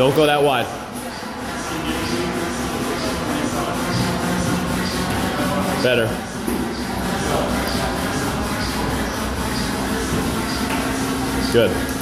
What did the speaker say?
Don't go that wide. Better. Good.